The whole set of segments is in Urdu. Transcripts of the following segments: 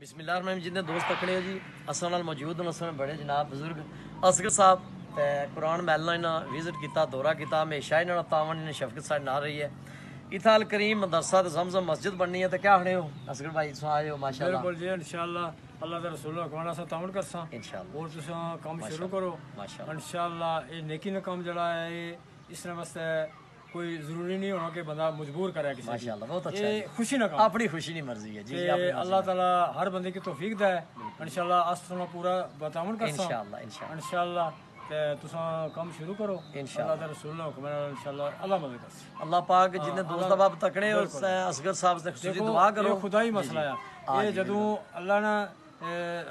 بسم اللہ الرحمن الرحیم جتنے دوست تکڑے ہو جی اصل نال موجود ہیں اصل بڑے جناب بزرگ اصغر صاحب تے قرآن محلہ انہاں وزٹ کیتا دورہ کیتا ہمیشہ انہاں تعاون انہیں شفقت ساتھ نہ رہی ہے۔ اتھا الکریم مدرسہ تے زمزم مسجد بننی ہے تے کیا کھڑے ہو؟ اصغر بھائی تساں آئے ہو ماشاءاللہ۔ بالکل جی انشاءاللہ۔ اللہ دے رسول اللہ کوانا سا تعاون کرساں۔ انشاءاللہ۔ اور تساں کام شروع کرو۔ ماشاءاللہ۔ انشاءاللہ یہ نیکی کا کام جڑا ہے اس نے واسطے کوئی ضروری نہیں ہونا کہ بندہ مجبور کرے کسی ماشاءاللہ بہت کو اچھا ہے یہ خوشی نہ کام اپنی خوشی نہیں مرضی ہے۔ جی جی اللہ تعالیٰ ہر بندے کی توفیق دے۔ انشاءاللہ اس سنا پورا بتاون کرساں۔ انشاءاللہ انشاءاللہ۔ انشاءاللہ تے تساں کام شروع کرو۔ انشاءاللہ۔ اللہ دے رسول اللہ حکم انشاءاللہ اللہ مدد کرے اللہ پاک جتنے دوست باب تکڑے ہو اصغر صاحب سے خصوصی دعا کرو۔ یہ خدا ہی مسئلہ ہے۔ یہ جدوں اللہ نے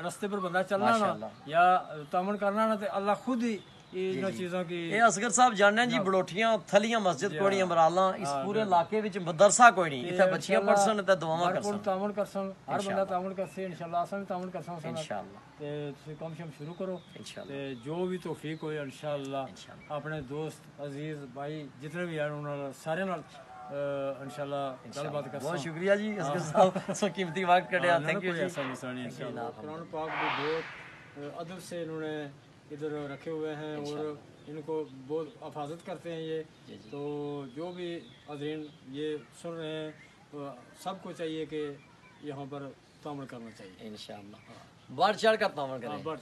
رستے پر بندہ چلنا نا یا تعاون کرنا نا تے اللہ خود ہی ان چیزوں کی یہ اصغر صاحب جاننے ہیں جی بڑوٹیاں تھلیاں مسجد کوڑیاں مرالاں اس پورے علاقے وچ مدرسہ کوئی نہیں اتھے بچیاں پڑھسن تے دعاواں ہر کرسن کوئی تعاون کرسن ہر بندہ تعاون کرسے انشاءاللہ اساں بھی تعاون کرساں سن انشاءاللہ تے تسی کام شم شروع کرو انشاءاللہ تے جو بھی توفیق ہوئے انشاءاللہ اپنے دوست عزیز بھائی جتنے بھی ہیں انہاں نال سارے نال اے، انشاءاللہ گل بات کرساں بہت شکریہ جی اصغر صاحب سو قیمتی وقت کٹیا تھینک یو کوئی جی ایسا مسئلہ ادھر رکھے ہوئے ہیں اور ان کو بہت حفاظت کرتے ہیں یہ۔ تو جو بھی حاضرین یہ سن رہے ہیں تو سب کو چاہیے کہ یہاں پر تعمل کرنا چاہیے۔ انشاءاللہ۔ بڑھ چڑھ کر تعاون کریں۔ بٹ